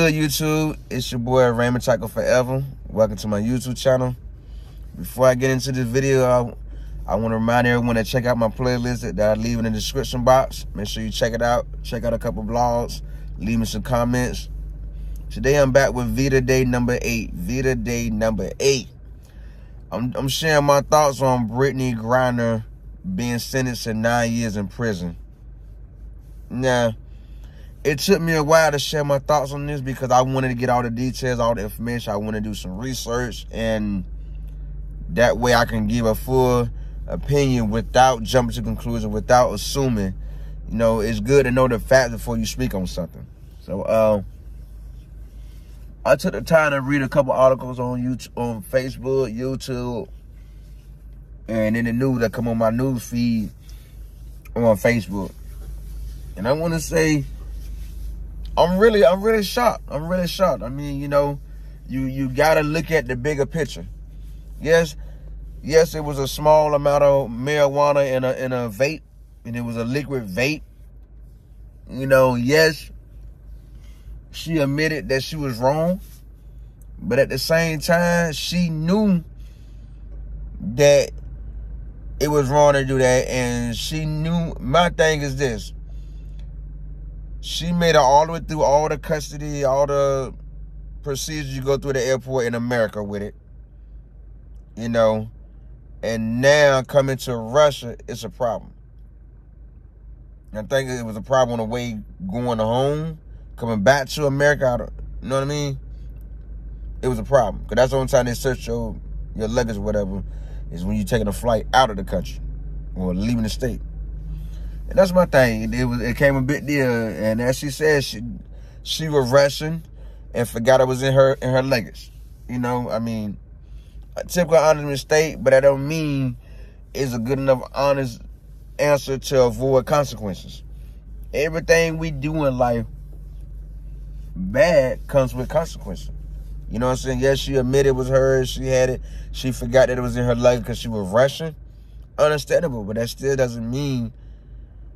Good, YouTube? It's your boy Raymondtacular Forever. Welcome to my YouTube channel. Before I get into this video, I, I want to remind everyone to check out my playlist that I leave in the description box. Make sure you check it out. Check out a couple blogs. Leave me some comments. Today I'm back with VEDA Day number eight. VEDA Day number eight. I'm, I'm sharing my thoughts on Brittney Griner being sentenced to nine years in prison. Now, it took me a while to share my thoughts on this because I wanted to get all the details, all the information. I want to do some research, and that way I can give a full opinion without jumping to conclusion, without assuming. You know, it's good to know the facts before you speak on something. So, uh, I took the time to read a couple articles on YouTube, on Facebook, YouTube, and in the news that come on my news feed on Facebook. And I want to say, I'm really, I'm really shocked. I'm really shocked. I mean, you know, you you gotta look at the bigger picture. Yes, yes, it was a small amount of marijuana in a in a vape, and it was a liquid vape. You know, yes, she admitted that she was wrong, but at the same time, she knew that it was wrong to do that, and she knew. My thing is this: she made it all the way through all the custody, all the procedures you go through at the airport in America with it. You know, and now coming to Russia, it's a problem. I think it was a problem on the way going home, coming back to America. You know what I mean? It was a problem because that's the only time they search your your luggage, or whatever, is when you're taking a flight out of the country or leaving the state. And that's my thing. It was it came a big deal. And as she said, she she was rushing and forgot it was in her in her luggage. You know, I mean, a typical honest mistake, but I don't mean is a good enough honest answer to avoid consequences. Everything we do in life bad comes with consequences. You know what I'm saying? Yes, she admitted it was hers. She had it. She forgot that it was in her luggage because she was rushing. Understandable, but that still doesn't mean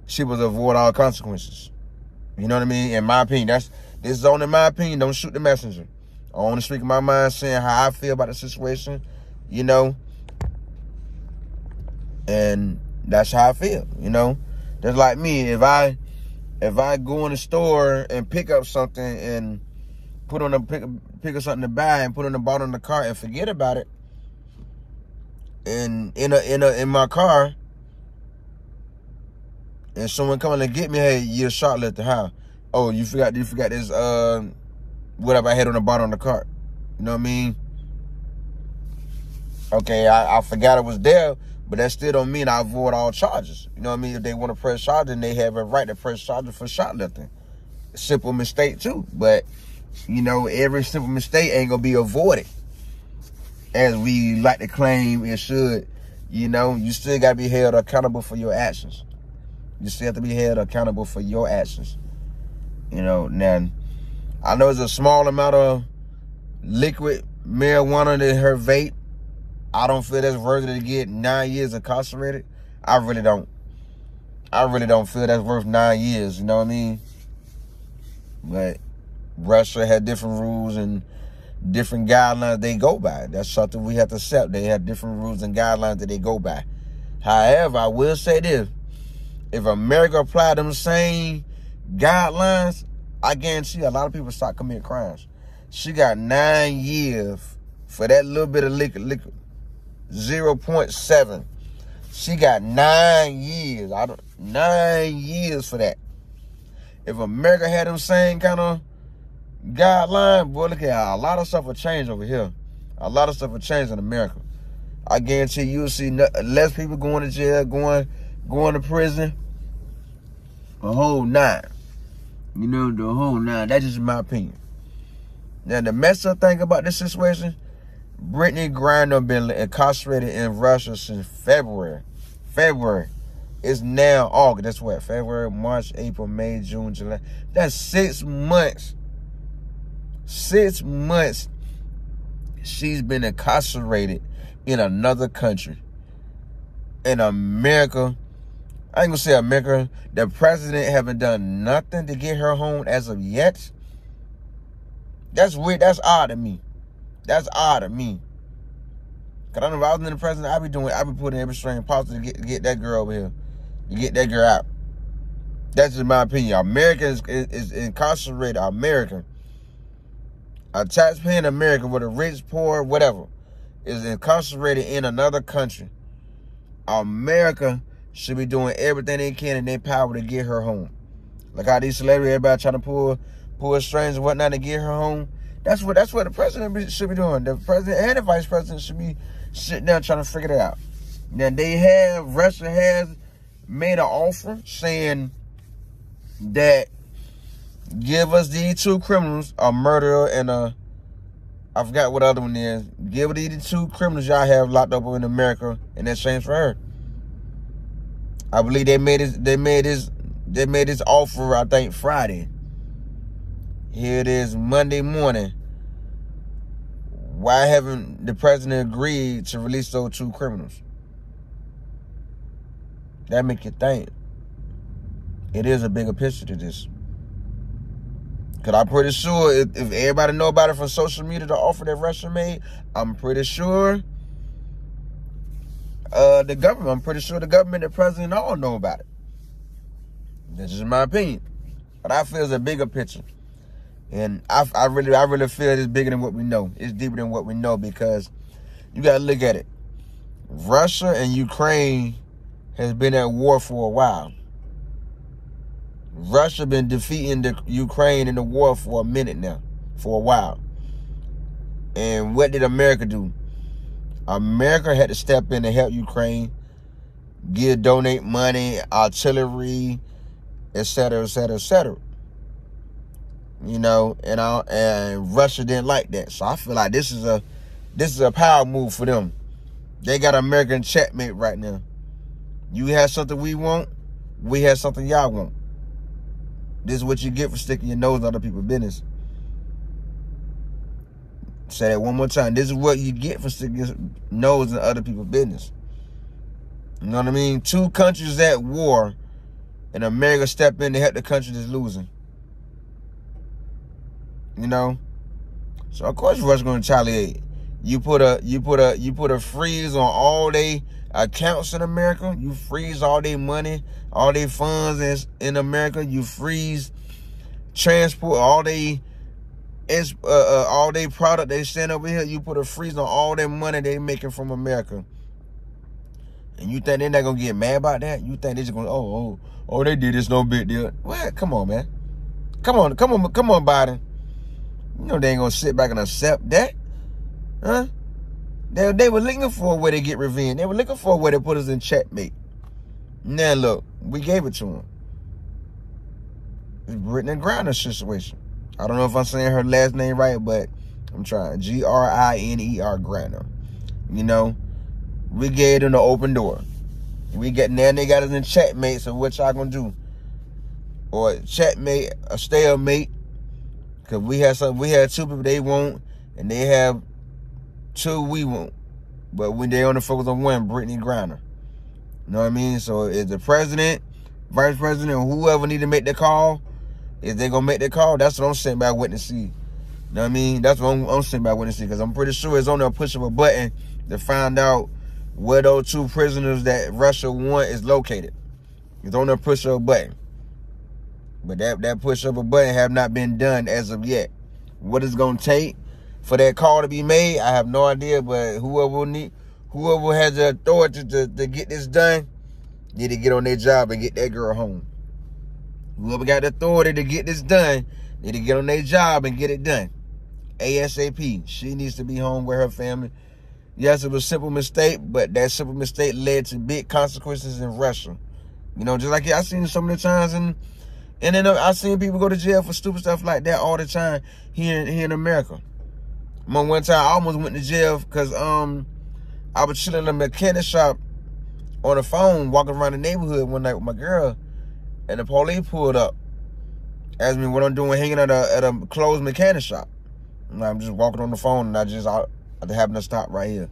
she was avoid all consequences. You know what I mean? In my opinion, that's this is only my opinion. Don't shoot the messenger. I want to speak my mind, saying how I feel about the situation. You know, and that's how I feel. You know, just like me, if I if I go in the store and pick up something and put on a pick, pick up something to buy and put on the bottom of the car and forget about it, and in a in a in my car and someone coming to get me, hey, you're shoplifter, how? Oh, you forgot you forgot this uh whatever I had on the bottom of the cart. You know what I mean? Okay, I, I forgot it was there, but that still don't mean I avoid all charges. You know what I mean? If they want to press charges, then they have a right to press charges for shoplifting. Simple mistake too. But you know, every simple mistake ain't gonna be avoided. As we like to claim it should. You know, you still gotta be held accountable for your actions. You still have to be held accountable for your actions. You know, now, I know it's a small amount of liquid marijuana in her vape. I don't feel that's worthy to get nine years incarcerated. I really don't. I really don't feel that's worth nine years, you know what I mean? But Russia had different rules and different guidelines they go by. That's something we have to accept. They have different rules and guidelines that they go by. However, I will say this if America applied them same guidelines, I guarantee a lot of people start committing crimes. She got nine years for that little bit of liquor, liquor 0.7. She got nine years. I don't nine years for that. If America had them same kind of guideline, boy, look at how a lot of stuff will change over here. A lot of stuff will change in America. I guarantee you'll see less people going to jail, going going to prison a whole nine. You know, the whole nine. That's just my opinion. Now, the mess up thing about this situation, Brittney Griner been incarcerated in Russia since February. February. It's now August. That's what? February, March, April, May, June, July. That's six months. Six months she's been incarcerated in another country. In America, I ain't gonna say America. The president haven't done nothing to get her home as of yet. That's weird. That's odd to me. That's odd to me. Cause I know if I was in the president, I'd be doing, I'd be putting every string possible to get, get that girl over here, to get that girl out. That's just my opinion. America is, is, is incarcerated. American, a taxpaying American, a rich, poor, whatever, is incarcerated in another country. America should be doing everything they can in their power to get her home. Like how these celebrities, everybody trying to pull pull strings and whatnot to get her home. That's what that's what the president should be doing. The president and the vice president should be sitting down trying to figure it out. Now they have Russia has made an offer saying that give us these two criminals, a murderer and a I forgot what other one is. Give these two criminals y'all have locked up in America in exchange for her. I believe they made this they made this they made this offer, I think, Friday. Here it is Monday morning. Why haven't the president agreed to release those two criminals? That make you think. It is a bigger picture to this. Cause I'm pretty sure if, if everybody know about it from social media, the offer that Russia made, I'm pretty sure uh, the government, I'm pretty sure the government, the president, all know about it. This is my opinion. But I feel it's a bigger picture. And I, I really, I really feel it's bigger than what we know. It's deeper than what we know because you got to look at it. Russia and Ukraine has been at war for a while. Russia been defeating the Ukraine in the war for a minute now, for a while. And what did America do? America had to step in to help Ukraine, give, donate money, artillery, etc., etc., etc. You know, and I, and Russia didn't like that, so I feel like this is a this is a power move for them. They got American checkmate right now. You have something we want, we have something y'all want. This is what you get for sticking your nose in other people's business. Say that one more time. This is what you get for sticking nose in other people's business. You know what I mean? Two countries at war and America step in to help the country that's losing. You know? So of course Russia's gonna retaliate. You put a you put a you put a freeze on all they accounts in America. You freeze all their money, all their funds in America. You freeze transport, all they it's uh, uh, all they product they send over here. You put a freeze on all their money they making from America. And you think they're not gonna get mad about that? You think they're just gonna oh oh oh they did this no big deal? What? Come on, man. Come on, come on, come on, Biden. You know they ain't gonna sit back and accept that, huh? They they were looking for a way to get revenge. They were looking for a way to put us in checkmate. Now look, we gave it to them. It's Brittney Griner situation. I don't know if I'm saying her last name right, but I'm trying. G R I N E R Griner. You know, we gave them the open door. We get now they got us in checkmate, so what y'all gonna do? Or checkmate, a stalemate. Cause we had some we had two people they want and they have two we want. But when they only focus on one, Brittany Griner. You know what I mean? So is the president, vice president, whoever need to make the call, if they gonna make the call, that's what I'm saying by witnessing. You know what I mean? That's what I'm, I'm saying by witnessing, because I'm pretty sure it's only a push of a button to find out where those two prisoners that Russia want is located. It's only a push of a button. But that, that push of a button have not been done as of yet. What it's to take for that call to be made, I have no idea. But whoever need, whoever has the authority to, to get this done, need to get on their job and get that girl home. Whoever got the authority to get this done, need to get on their job and get it done. ASAP. She needs to be home with her family Yes, it was a simple mistake, but that simple mistake led to big consequences in Russia. You know, just like I seen so many times, and and then I seen people go to jail for stupid stuff like that all the time here in, here in America. One time I almost went to jail because um I was chilling in a mechanic shop on the phone, walking around the neighborhood one night with my girl, and the police pulled up, asked me what I'm doing, hanging at a at a closed mechanic shop. And I'm just walking on the phone, and I just I, after having to stop right here.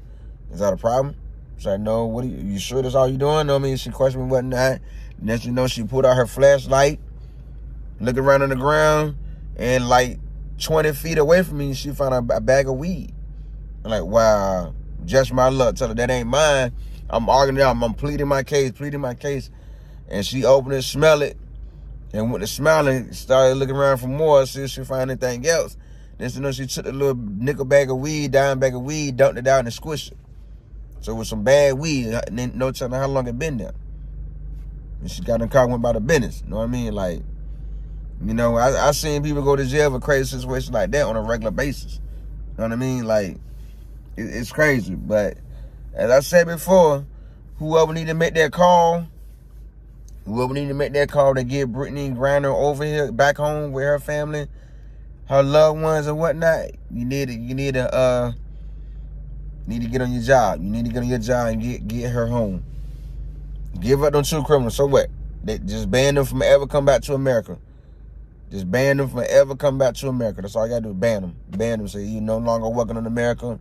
Is that a problem? She's like, no, what are you, you sure that's all you doing? No, I mean, she questioned me what not. Next you know, she pulled out her flashlight, looked around on the ground, and like 20 feet away from me, she found a, a bag of weed. I'm like, wow, just my luck. Tell her that ain't mine. I'm arguing out. I'm pleading my case, pleading my case. And she opened it, smell it, and went to smiling, started looking around for more, see if she find anything else. Then you know she took a little nickel bag of weed, dime bag of weed, dumped it down and squished it. So it was some bad weed, and then no telling how long it been there. And she got in the car, went by the business. You know what I mean? Like, you know, I, I seen people go to jail for crazy situations like that on a regular basis. You know what I mean? Like, it, it's crazy. But as I said before, whoever need to make that call, whoever need to make that call to get Brittany Griner over here, back home with her family, her loved ones and whatnot, you need to, you need to, uh, need to get on your job. You need to get on your job and get, get her home. Give up them two criminals. So what? They just ban them from ever come back to America. Just ban them from ever come back to America. That's all you gotta do. Ban them. Ban them. Say you're no longer working in America.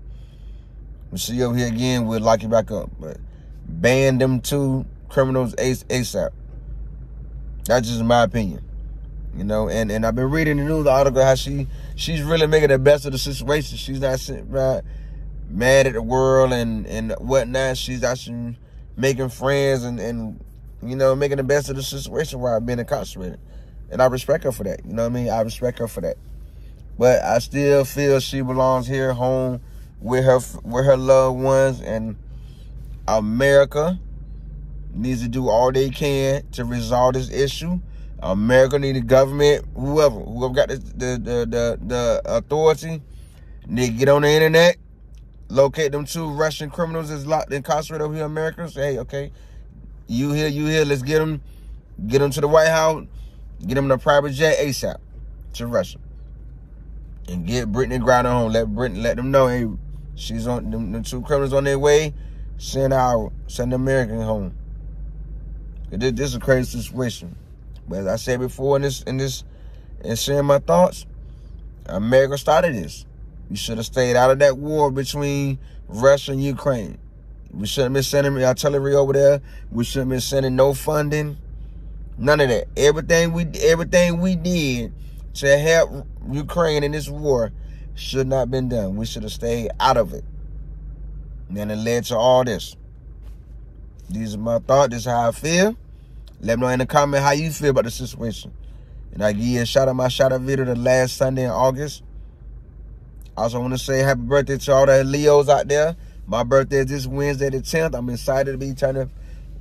We'll see you over here again. We'll lock you back up. But ban them two criminals ASAP. That's just my opinion. You know, and, and I've been reading the news article how she she's really making the best of the situation. She's not right, mad at the world and, and whatnot. She's actually making friends and, and you know, making the best of the situation while being incarcerated. And I respect her for that. You know what I mean? I respect her for that. But I still feel she belongs here home with her with her loved ones and America needs to do all they can to resolve this issue. America need the government, whoever, whoever got the the the, the, the authority, need to get on the internet, locate them two Russian criminals that's locked incarcerated over here in America. Say, hey, okay, you here, you here, let's get them, get them to the White House, Get them in a private jet ASAP to Russia. And get Brittney Griner home. Let Brittney let them know, hey, she's on the two criminals on their way. Send our send the American home. This, is a crazy situation. But as I said before in this in this and sharing my thoughts, America started this. We should have stayed out of that war between Russia and Ukraine. We shouldn't be sending artillery over there. We shouldn't be sending no funding. None of that. Everything we everything we did to help Ukraine in this war should not have been done. We should have stayed out of it. And then it led to all this. These are my thoughts. This is how I feel. Let me know in the comment how you feel about the situation. And I give you a shout out my shout out video the last Sunday in August. I also want to say happy birthday to all the Leos out there. My birthday is this Wednesday the 10th. I'm excited to be turning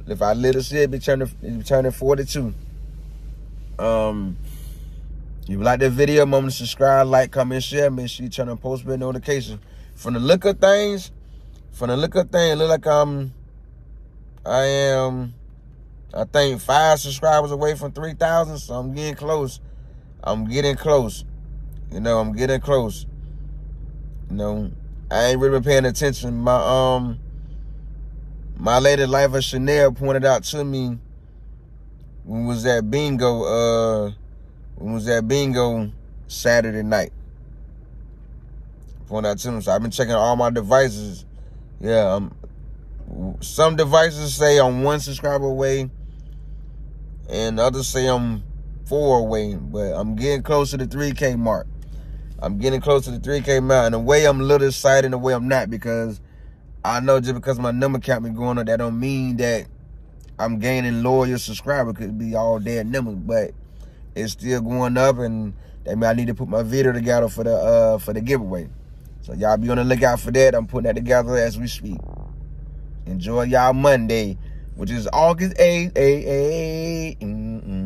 if I live to see it, be turning, be turning 42. Um, if you like the video, remember to subscribe, like, comment, share. Make sure you turn on post bell notification. From the look of things, from the look of things, look like I'm, I am, I think five subscribers away from 3,000. So I'm getting close. I'm getting close. You know, I'm getting close. You know, I ain't really paying attention. My, um, my lady life of Chanel pointed out to me when was that bingo uh when was that bingo Saturday night. Pointed out to me. So I've been checking all my devices. Yeah, um some devices say I'm one subscriber away and others say I'm four away, but I'm getting close to the 3K mark. I'm getting close to the 3K mark. And the way I'm a little excited and the way I'm not because I know just because my number count been going up, that don't mean that I'm gaining loyal subscriber. Could be all dead numbers, but it's still going up, and that mean I need to put my video together for the uh for the giveaway. So y'all be on the lookout for that. I'm putting that together as we speak. Enjoy y'all Monday, which is August 8th. 8, 8, 8. Mm -mm.